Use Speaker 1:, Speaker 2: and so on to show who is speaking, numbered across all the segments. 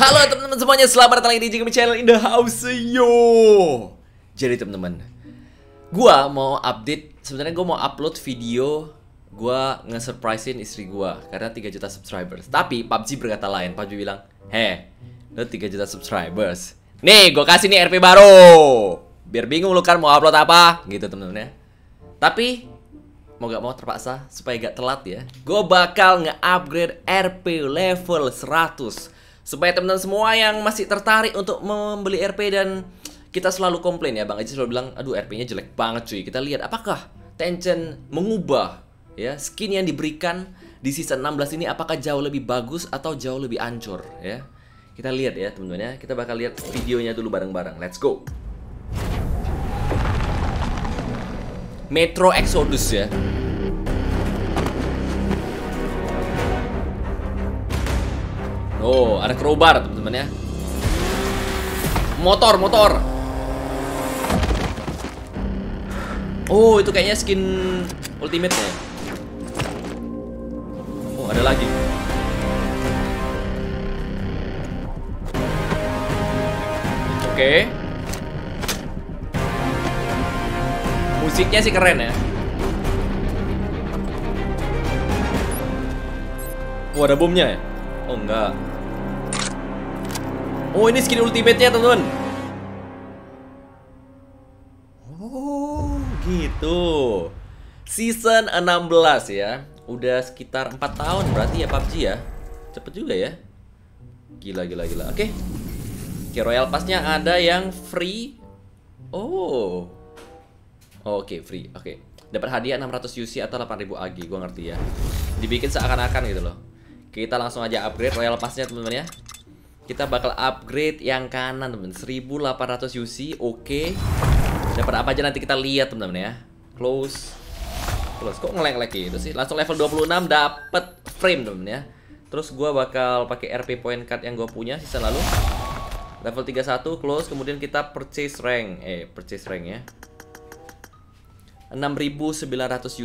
Speaker 1: Halo teman-teman semuanya, selamat datang lagi di Jigami Channel in the house yo. Jadi teman-teman, gua mau update. Sebenarnya gua mau upload video gua nge-surprisein istri gua karena 3 juta subscribers. Tapi PUBG berkata lain. PUBG bilang, "Heh, lu 3 juta subscribers. Nih, gua kasih nih RP baru. Biar bingung lu kan mau upload apa?" Gitu teman-teman ya. Tapi mau gak mau terpaksa supaya gak telat ya gue bakal nge-upgrade RP level 100 supaya teman-teman semua yang masih tertarik untuk membeli RP dan kita selalu komplain ya Bang Aji selalu bilang aduh RP-nya jelek banget cuy. Kita lihat apakah Tencent mengubah ya skin yang diberikan di season 16 ini apakah jauh lebih bagus atau jauh lebih ancur ya? Kita lihat ya teman-teman ya. Kita bakal lihat videonya dulu bareng-bareng. Let's go! Metro Exodus ya. Oh, ada crowbar teman-teman ya. Motor, motor. Oh, itu kayaknya skin ultimate ya. Oh, ada lagi. Oke. Okay. Musiknya sih keren ya. Oh ada bomnya ya? Oh enggak. Oh ini skin ultimate-nya teman-teman. Oh gitu. Season 16 ya. Udah sekitar 4 tahun berarti ya PUBG ya. Cepet juga ya. Gila gila gila. Oke. Okay. Oke, Royal Pass-nya ada yang free. Oh. Oke, okay, free. Oke. Okay. Dapat hadiah 600 UC atau 8000 AG, gua ngerti ya. Dibikin seakan-akan gitu loh. Kita langsung aja upgrade Royal Pass-nya, teman-teman ya. Kita bakal upgrade yang kanan, teman. 1800 UC, oke. Okay. Dapat apa aja nanti kita lihat, teman-teman ya. Close. Close. Kok ngelek-lek gitu sih? Langsung level 26 dapat frame, teman-teman ya. Terus gua bakal pakai RP point card yang gua punya season lalu. Level 31 close, kemudian kita purchase rank. Eh, purchase rank ya. 6900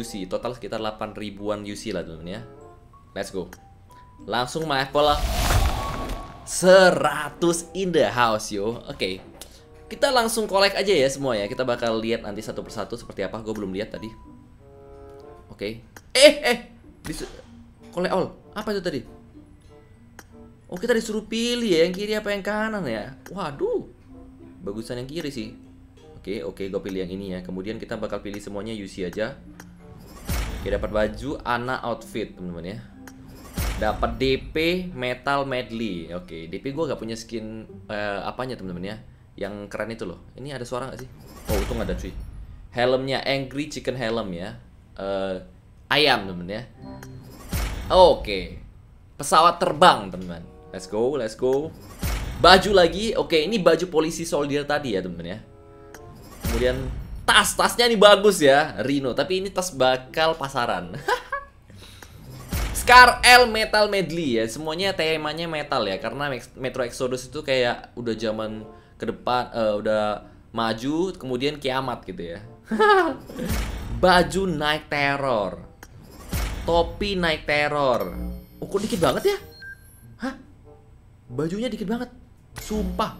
Speaker 1: UC Total sekitar 8000an UC lah teman-teman ya Let's go Langsung level 100 in the house yo. Oke. Okay. Kita langsung collect aja ya semua ya. Kita bakal lihat nanti satu persatu seperti apa. Gue belum lihat tadi. Oke. Okay. Eh. Eh Collect all. Apa itu tadi? Oh kita disuruh pilih ya Yang kiri apa yang kanan ya. Waduh. Bagusan yang kiri sih. Oke, oke, gue pilih yang ini ya. Kemudian kita bakal pilih semuanya UC aja. Oke, dapat baju Ana outfit, teman-teman ya. Dapat DP Metal Medley. Oke, DP gue gak punya skin uh, apanya, teman-teman ya. Yang keren itu loh. Ini ada suara gak sih? Oh, untung ada cuy. Helmnya Angry Chicken Helm ya. Uh, ayam, teman-teman ya. Oke. Pesawat terbang, teman-teman. Let's go, let's go. Baju lagi. Oke, ini baju polisi soldier tadi ya, teman-teman ya. Kemudian tas, tasnya ini bagus ya, Rino. Tapi ini tas bakal pasaran. Scar L Metal Medley ya, semuanya temanya metal ya, karena Metro Exodus itu kayak udah zaman ke depan, uh, udah maju, kemudian kiamat gitu ya. Baju naik teror, topi naik teror. Oh, dikit banget ya? Hah? Bajunya dikit banget, sumpah.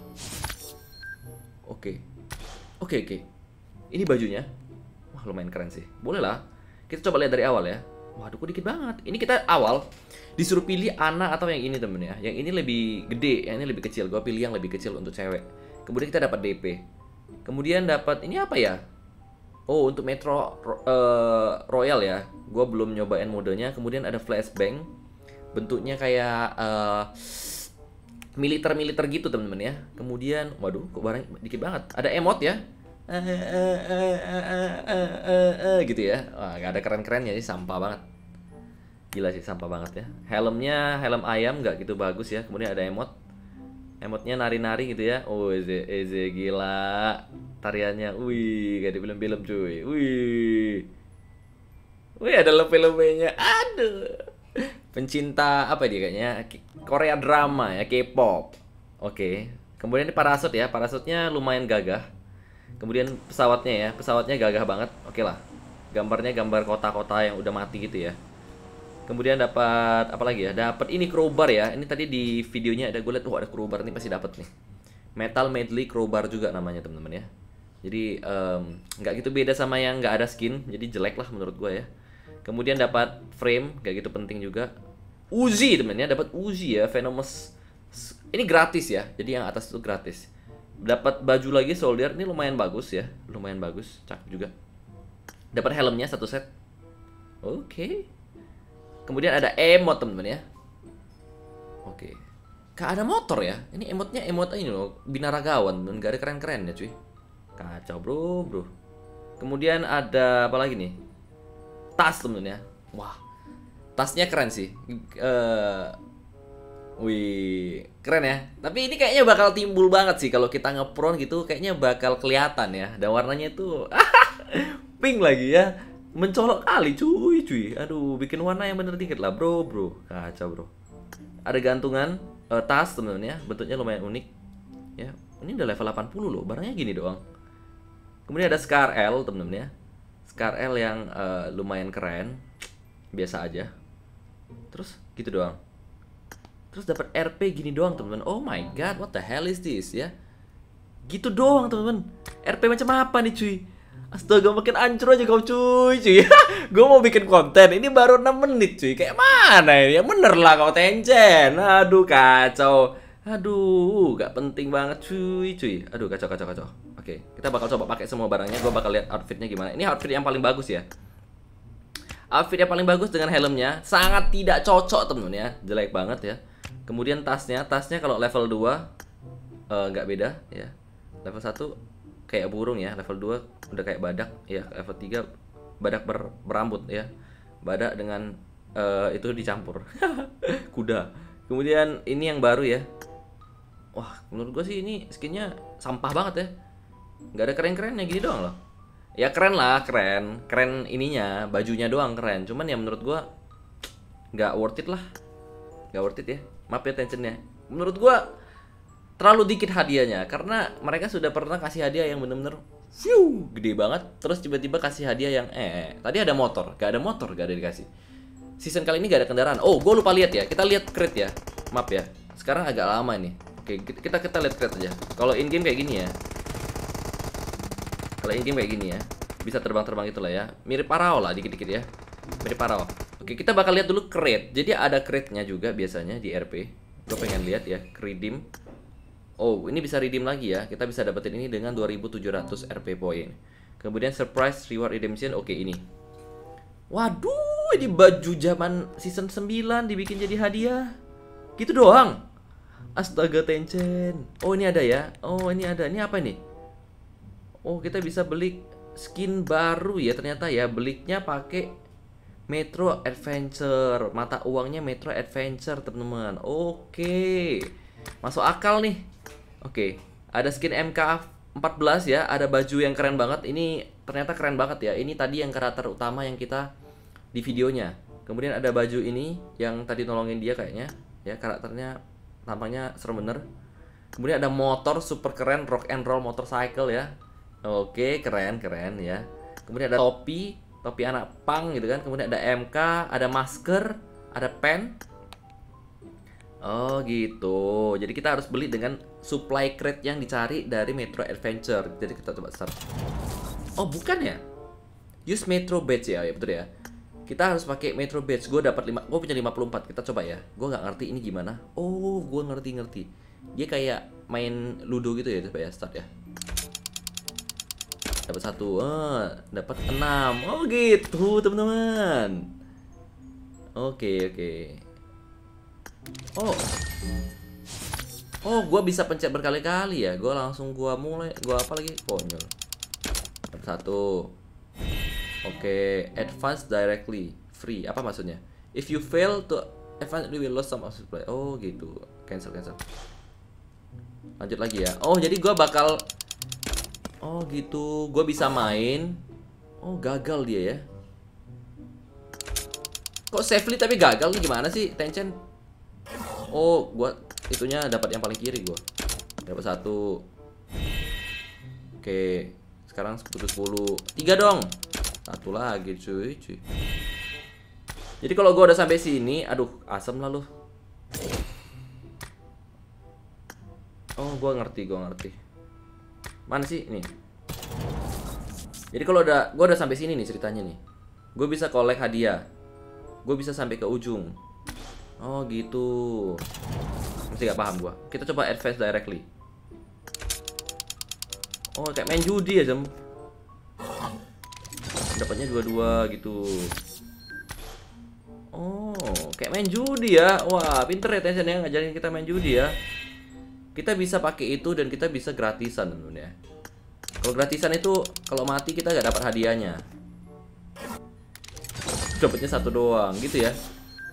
Speaker 1: Oke. Okay. Oke okay, oke. Okay. Ini bajunya. Wah lumayan keren sih. Boleh lah. Kita coba lihat dari awal ya. Waduh kok dikit banget. Ini kita awal disuruh pilih Ana atau yang ini temen ya. Yang ini lebih gede, yang ini lebih kecil. Gue pilih yang lebih kecil untuk cewek. Kemudian kita dapat DP. Kemudian dapat ini apa ya? Oh untuk Metro uh, Royal ya. Gue belum nyobain modenya. Kemudian ada flashbang. Bentuknya kayak uh, militer-militer gitu teman-teman ya. Kemudian, waduh, kok barang dikit banget. Ada emot ya. Gitu ya. Wah, gak ada keren-kerennya sih, sampah banget. Gila sih, sampah banget ya. Helmnya, helm ayam nggak gitu bagus ya. Kemudian ada emot. Emotnya nari-nari gitu ya. Oh, Eze, Eze gila. Tariannya, wih, kayak di film-film cuy. Wih. Wih, ada lebih-lebihnya. Aduh pencinta apa dia kayaknya Korea drama ya K-pop. Oke. Kemudian ini parasut ya, parasutnya lumayan gagah. Kemudian pesawatnya ya, pesawatnya gagah banget. Oke lah. Gambarnya gambar kota-kota yang udah mati gitu ya. Kemudian dapat apa lagi ya? Dapat ini crowbar ya. Ini tadi di videonya ada gue lihat, wah ada crowbar nih pasti dapat nih. Metal medley crowbar juga namanya teman-teman ya. Jadi nggak gitu beda sama yang nggak ada skin, jadi jelek lah menurut gue ya. Kemudian dapat frame, gak gitu penting juga. Uzi temennya dapat Uzi ya, Venomous. Ini gratis ya, jadi yang atas itu gratis. Dapat baju lagi soldier, ini lumayan bagus ya, lumayan bagus, cakep juga. Dapat helmnya satu set. Oke. Kemudian ada emot temen-temen ya. Oke. Gak ada motor ya. Ini emotnya emot ini loh, binaragawan dan gak ada keren-keren ya cuy. Kacau bro, bro. Kemudian ada apa lagi nih? Tas temen-temen ya. Wah. Tasnya keren sih. Eh Wih, keren ya. Tapi ini kayaknya bakal timbul banget sih kalau kita ngepron gitu, kayaknya bakal kelihatan ya. Dan warnanya tuh pink lagi ya. Mencolok kali cuy, cuy. Aduh, bikin warna yang bener dikit lah, bro, bro. Kacau, bro. Ada gantungan eh, tas temen-temen ya, bentuknya lumayan unik. Ya, ini udah level 80 loh, barangnya gini doang. Kemudian ada Scar L temen-temen ya. Scar L yang eh, lumayan keren. Biasa aja. Terus gitu doang. Terus dapat RP gini doang temen-temen. Oh my god, what the hell is this ya? Gitu doang temen-temen. RP macam apa nih cuy? Astaga makin ancur aja kau cuy cuy. gue mau bikin konten ini baru 6 menit cuy. Kayak mana ini? Ya bener lah kau tencen. Aduh kacau. Aduh, gak penting banget cuy cuy. Aduh kacau kacau kacau. Oke, kita bakal coba pakai semua barangnya. Gue bakal lihat outfitnya gimana. Ini outfit yang paling bagus ya. Outfit yang paling bagus dengan helmnya sangat tidak cocok temen ya. Jelek banget ya. Kemudian tasnya, tasnya kalau level 2 eh, nggak beda ya. Level 1 kayak burung ya, level 2 udah kayak badak ya, level 3 badak ber- berambut ya. Badak dengan eh, itu dicampur. Kuda. Kemudian ini yang baru ya. Wah, menurut gue sih ini skinnya sampah banget ya. Nggak ada keren-kerennya gini doang loh. Ya keren lah, keren. Keren ininya, bajunya doang keren. Cuman ya menurut gua nggak worth it lah. Nggak worth it ya. Maaf ya tensionnya. Menurut gua terlalu dikit hadiahnya. Karena mereka sudah pernah kasih hadiah yang bener-bener siu gede banget. Terus tiba-tiba kasih hadiah yang eh tadi ada motor. Gak ada motor gak ada dikasih. Season kali ini gak ada kendaraan. Oh gue lupa lihat ya. Kita lihat crate ya. Maaf ya. Sekarang agak lama nih oke kita kita lihat crate aja. Kalau in game kayak gini ya. Kalau in game kayak gini ya bisa terbang-terbang itulah ya. Mirip parao lah dikit-dikit ya. Mirip parao oke kita bakal lihat dulu crate. Jadi ada crate-nya juga biasanya di RP gue pengen lihat ya redeem oh ini bisa redeem lagi ya. Kita bisa dapetin ini dengan 2700 RP point kemudian surprise reward redemption oke ini. Waduh ini baju zaman season 9 dibikin jadi hadiah. Gitu doang. Astaga tencent. Oh ini ada ya. Oh ini ada. Ini apa nih Oh, kita bisa beli skin baru ya ternyata ya. Belinya pakai Metro Adventure. Mata uangnya Metro Adventure, teman-teman. Oke. Masuk akal nih. Oke. Ada skin MK14 ya, ada baju yang keren banget. Ini ternyata keren banget ya. Ini tadi yang karakter utama yang kita di videonya. Kemudian ada baju ini yang tadi nolongin dia kayaknya. Ya, karakternya tampaknya serem bener. Kemudian ada motor super keren rock and roll motorcycle ya. Oke, keren, keren ya. Kemudian ada topi, topi anak pang gitu kan. Kemudian ada MK, ada masker, ada pen. Oh gitu. Jadi kita harus beli dengan supply crate yang dicari dari Metro Adventure. Jadi kita coba start. Oh bukan ya? Use Metro Badge ya, ya betul ya. Kita harus pakai Metro Badge. Gue dapat 5, gue punya 54. Kita coba ya. Gue nggak ngerti ini gimana. Oh, gue ngerti ngerti. Dia kayak main Ludo gitu ya, coba ya start ya dapat satu eh dapat enam. Oh gitu teman-teman. Oke oke. Oh. Oh gua bisa pencet berkali-kali ya? Gua langsung gua mulai gua apa lagi? Konyol. Dapat satu. Oke advance directly free. Apa maksudnya? If you fail to advance you will lose some of supply. Oh gitu. Cancel cancel. Lanjut lagi ya. Oh jadi gua bakal Oh gitu, gue bisa main. Oh gagal dia ya. Kok safely tapi gagal nih gimana sih Tencent? Oh, gua itunya dapat yang paling kiri gua. Dapat satu. Oke, sekarang putus 10. Tiga dong. Satu lagi cuy, cuy. Jadi kalau gua udah sampai sini, aduh, asem lah lu. Oh, gua ngerti, gua ngerti. Mana sih nih? Jadi kalau udah gua udah sampai sini nih ceritanya nih. Gue bisa kolek hadiah. Gue bisa sampai ke ujung. Oh, gitu. Masih gak paham gua. Kita coba advance directly. Oh, kayak main judi ya, Jam. Dapatnya dua-dua gitu. Oh, kayak main judi ya. Wah, pinter ya Tencent ya ngajarin kita main judi ya. Kita bisa pakai itu dan kita bisa gratisan teman ya. Kalau gratisan itu kalau mati kita nggak dapat hadiahnya. Dapatnya satu doang gitu ya.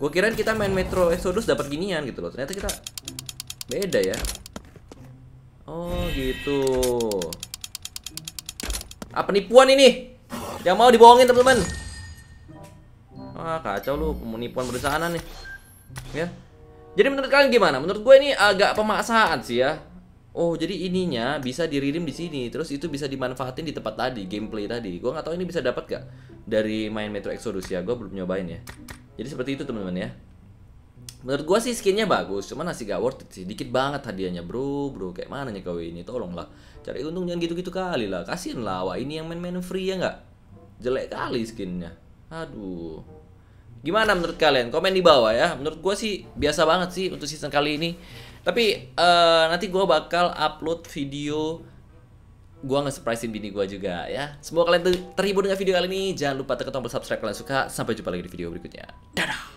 Speaker 1: Gue kirain kita main Metro Exodus dapat ginian gitu loh. Ternyata kita beda ya. Oh gitu. Apa penipuan ini? Yang mau dibohongin teman-teman. Wah kacau lu penipuan berencana nih. Ya. Jadi menurut kalian gimana? Menurut gue ini agak pemaksaan sih ya. Oh jadi ininya bisa diririm di sini, terus itu bisa dimanfaatin di tempat tadi, gameplay tadi. Gue nggak tahu ini bisa dapat gak dari main Metro Exodus ya. Gue belum nyobain ya. Jadi seperti itu teman-teman ya. Menurut gua sih skinnya bagus, cuman masih gak worth it sih. Dikit banget hadiahnya, bro, bro. Kayak mana nih kau ini? Tolonglah, cari untung jangan gitu-gitu kali lah. Kasian lah, wah ini yang main-main free ya nggak? Jelek kali skinnya. Aduh. Gimana menurut kalian? Komen di bawah ya. Menurut gua sih biasa banget sih untuk season kali ini. Tapi eh, nanti gua bakal upload video gua nge-surprisein bini gua juga ya. Semoga kalian ter- terhibur dengan video kali ini. Jangan lupa tekan tombol subscribe kalian suka. Sampai jumpa lagi di video berikutnya. Dadah.